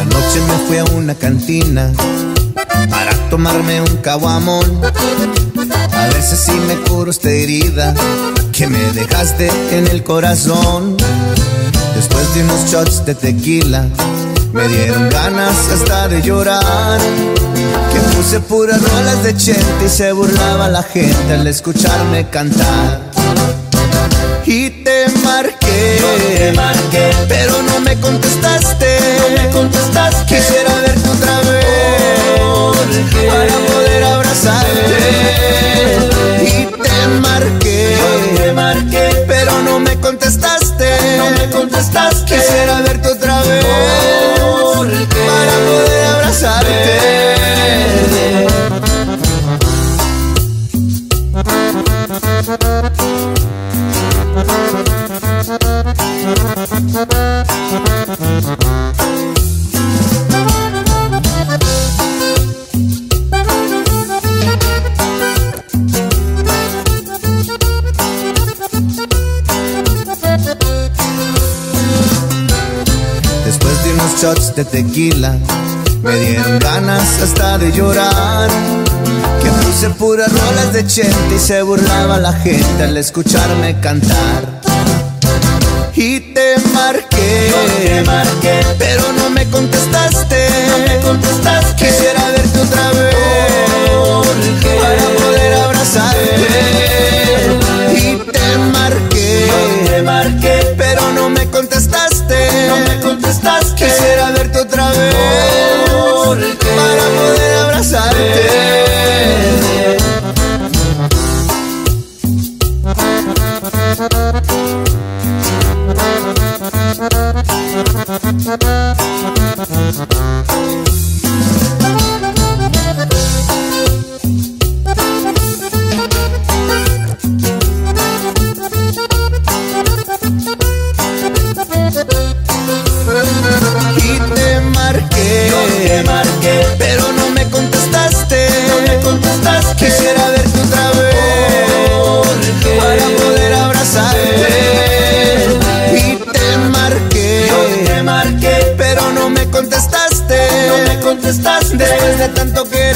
Anoche me fui a una cantina para tomarme un caguamón. A veces si me curo esta herida que me dejaste en el corazón. Después de unos shots de tequila, me dieron ganas hasta de llorar. Que puse puras rolas de chente y se burlaba la gente al escucharme cantar. Y te marqué, te marqué, pero no me contestaste. No me contestaste. ¿Qué será de shots de tequila, me dieron ganas hasta de llorar. Que puse puras rolas de chente y se burlaba la gente al escucharme cantar. Y te marqué, te marqué, Y contestaste. Después de tanto quererte,